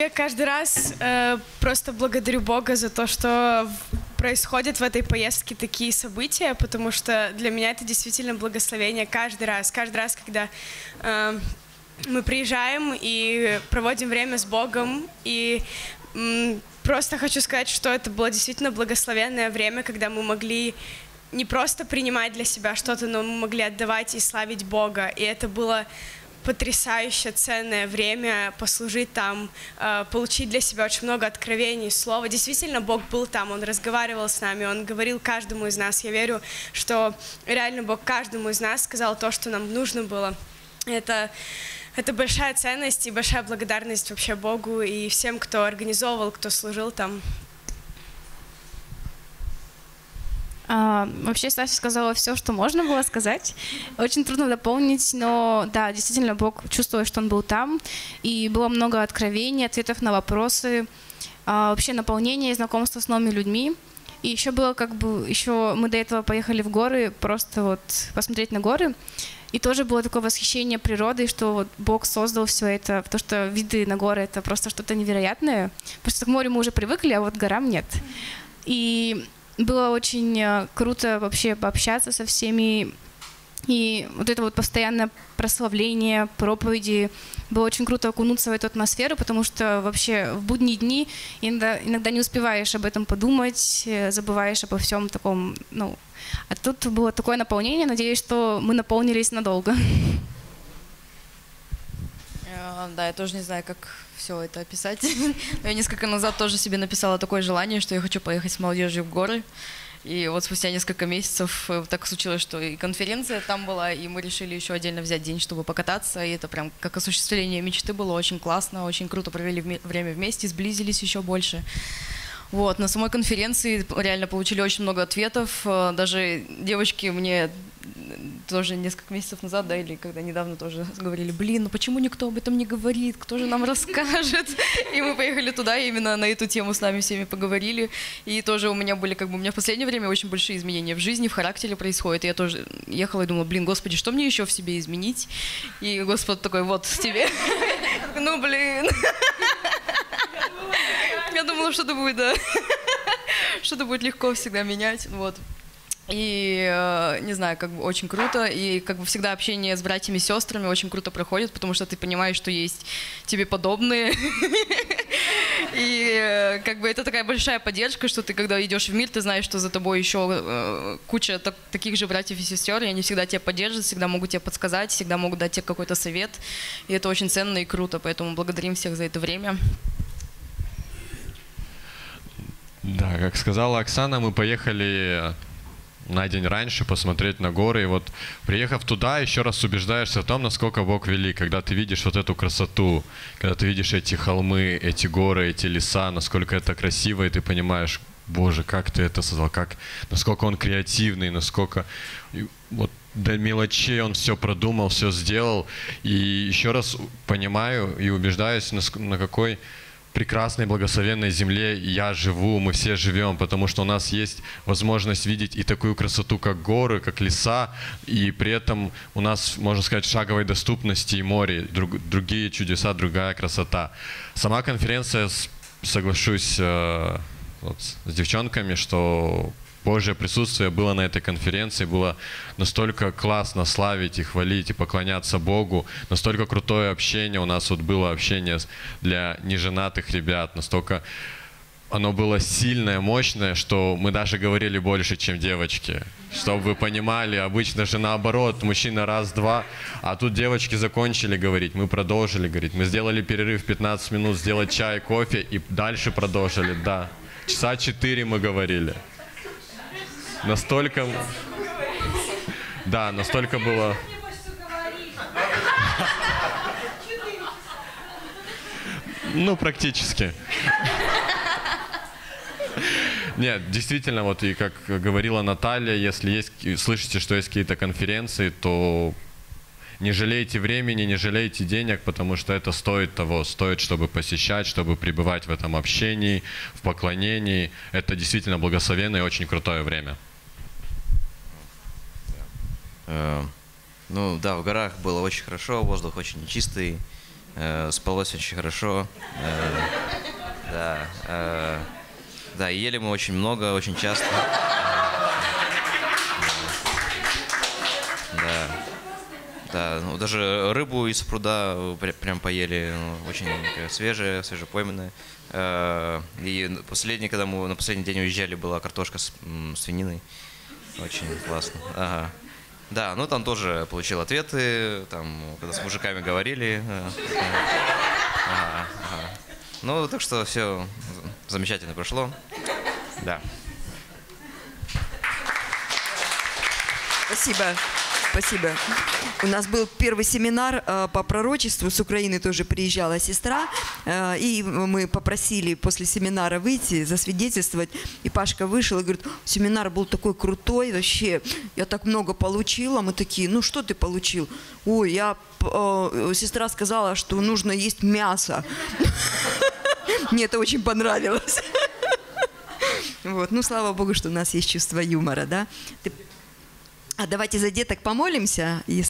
Я каждый раз э, просто благодарю Бога за то, что происходят в этой поездке такие события, потому что для меня это действительно благословение каждый раз. Каждый раз, когда э, мы приезжаем и проводим время с Богом, и м, просто хочу сказать, что это было действительно благословенное время, когда мы могли не просто принимать для себя что-то, но мы могли отдавать и славить Бога. И это было потрясающе ценное время послужить там, э, получить для себя очень много откровений, слова. Действительно, Бог был там, Он разговаривал с нами, Он говорил каждому из нас. Я верю, что реально Бог каждому из нас сказал то, что нам нужно было. Это, это большая ценность и большая благодарность вообще Богу и всем, кто организовывал, кто служил там. А, вообще, Стася сказала все, что можно было сказать. Очень трудно дополнить, но да, действительно, Бог чувствовал, что Он был там, и было много откровений, ответов на вопросы, а, вообще наполнение знакомство с новыми людьми. И еще было как бы, еще мы до этого поехали в горы, просто вот посмотреть на горы. И тоже было такое восхищение природой, что вот Бог создал все это, то, что виды на горы это просто что-то невероятное. Просто к морю мы уже привыкли, а вот к горам нет. И было очень э, круто вообще пообщаться со всеми. И вот это вот постоянное прославление, проповеди, было очень круто окунуться в эту атмосферу, потому что вообще в будние дни иногда, иногда не успеваешь об этом подумать, э, забываешь обо всем таком, ну, а тут было такое наполнение, надеюсь, что мы наполнились надолго. Э, Да, я тоже не знаю, как все это описать. Я несколько назад тоже себе написала такое желание, что я хочу поехать с молодежью в горы. И вот спустя несколько месяцев э, так случилось, что и конференция там была, и мы решили еще отдельно взять день, чтобы покататься. И это прям как осуществление мечты было очень классно, очень круто провели время вместе, сблизились еще больше. Вот, на самой конференции реально получили очень много ответов. Э, Даже девочки мне тоже несколько месяцев назад, да, или когда недавно тоже говорили, блин, ну почему никто об этом не говорит, кто же нам расскажет? И мы поехали туда, именно на эту тему с нами всеми поговорили. И тоже у меня были, как бы, у меня в последнее время очень большие изменения в жизни, в характере происходят. И я тоже ехала и думала, блин, господи, что мне еще в себе изменить? И Господь такой, вот, тебе. Ну, блин. Я думала, что-то будет, да. Что-то будет легко всегда менять, вот. И, э, не знаю, как бы очень круто. И как бы всегда общение с братьями и сестрами очень круто проходит, потому что ты понимаешь, что есть тебе подобные. И э, как бы это такая большая поддержка, что ты, когда идешь в мир, ты знаешь, что за тобой еще э, куча так- таких же братьев и сестер, и они всегда тебя поддержат, всегда могут тебе подсказать, всегда могут дать тебе какой-то совет. И это очень ценно и круто, поэтому благодарим всех за это время. Да, как сказала Оксана, мы поехали на день раньше посмотреть на горы. И вот приехав туда, еще раз убеждаешься в том, насколько Бог велик. Когда ты видишь вот эту красоту, когда ты видишь эти холмы, эти горы, эти леса, насколько это красиво, и ты понимаешь, Боже, как ты это создал, как, насколько он креативный, насколько вот до мелочей он все продумал, все сделал. И еще раз понимаю и убеждаюсь, на какой прекрасной, благословенной земле я живу, мы все живем, потому что у нас есть возможность видеть и такую красоту, как горы, как леса, и при этом у нас, можно сказать, шаговой доступности и море, друг- другие чудеса, другая красота. Сама конференция, соглашусь э, вот с девчонками, что Божье присутствие было на этой конференции, было настолько классно славить и хвалить и поклоняться Богу, настолько крутое общение, у нас вот было общение для неженатых ребят, настолько оно было сильное, мощное, что мы даже говорили больше, чем девочки. Чтобы вы понимали, обычно же наоборот, мужчина раз-два, а тут девочки закончили говорить, мы продолжили говорить. Мы сделали перерыв 15 минут, сделать чай, кофе и дальше продолжили, да. Часа четыре мы говорили. Настолько... Да, настолько было... Ну, практически. Нет, действительно, вот и как говорила Наталья, если есть, слышите, что есть какие-то конференции, то не жалейте времени, не жалейте денег, потому что это стоит того, стоит, чтобы посещать, чтобы пребывать в этом общении, в поклонении. Это действительно благословенное и очень крутое время. Э, Ну да, в горах было очень хорошо, воздух очень чистый, Э, спалось очень хорошо. Э, да. да, ели мы очень много, очень часто. Да. Да, ну, даже рыбу из пруда пря- прям поели, ну, очень свежая, свежепойманная. Э, И последний, когда мы на последний день уезжали, была картошка с м, свининой. Очень классно. Ага. Да, ну там тоже получил ответы, там, когда с мужиками говорили. э, э, ага, ага. Ну, так что все замечательно прошло. Да. Спасибо. Спасибо. У нас был первый семинар э, по пророчеству. С Украины тоже приезжала сестра. э, И мы попросили после семинара выйти, засвидетельствовать. И Пашка вышел и говорит, семинар был такой крутой вообще. Я так много получила. Мы такие, ну что ты получил? Ой, я... э, Сестра сказала, что нужно есть мясо. Мне это очень понравилось. Вот. Ну, слава Богу, что у нас есть чувство юмора, да? Ты- А давайте за деток помолимся. Если